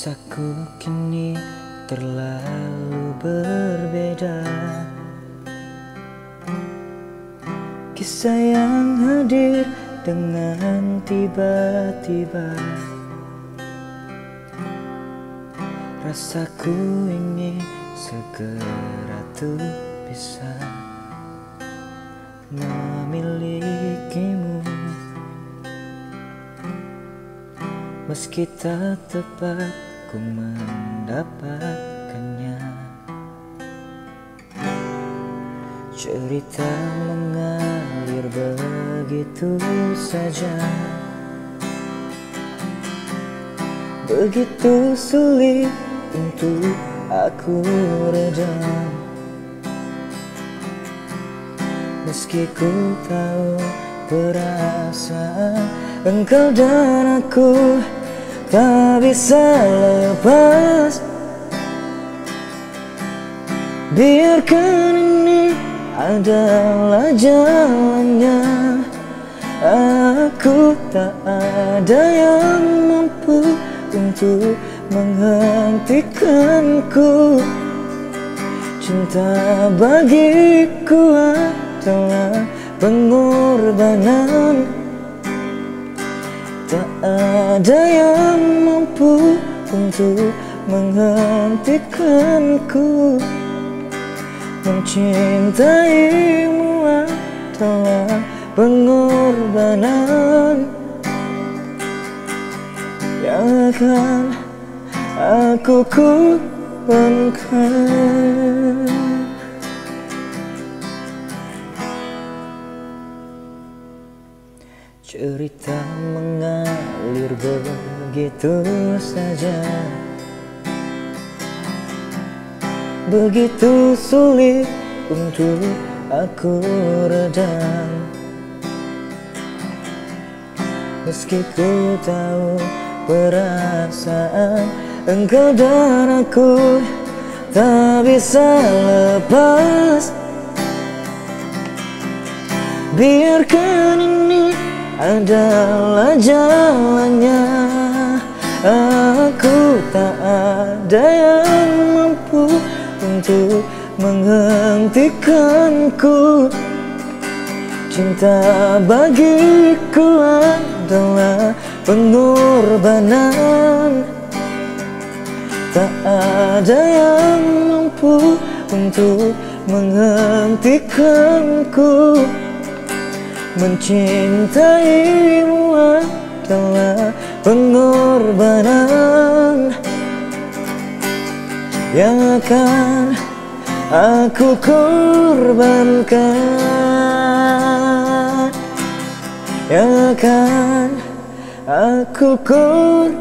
Rasaku kini terlalu berbeda. Kisah yang hadir dengan tiba-tiba. Rasaku ingin segera tuh bisa memilikimu. Meski tak tepat ku mendapatkannya. Cerita mengalir begitu saja. Begitu sulit untuk aku redam Meski ku tahu perasaan engkau dan aku tak bisa lepas. Biarkan ini adalah jalannya. Aku tak ada yang mampu untuk menghentikanku. Cinta bagiku adalah pengorbanan ada yang mampu untuk menghentikanku Mencintaimu adalah pengorbanan Yang akan aku korbankan Cerita mengalir begitu saja. Begitu sulit untuk aku redam. Meski ku tahu perasaan engkau dan aku Tak bisa lepas. Biarkan adalah jalannya. Aku tak ada yang mampu untuk menghentikanku. Cinta bagiku adalah pengorbanan. Tak ada yang mampu untuk menghentikanku Mencintaimu adalah pengorbanan Yang akan aku korbankan. Yang akan aku korbankan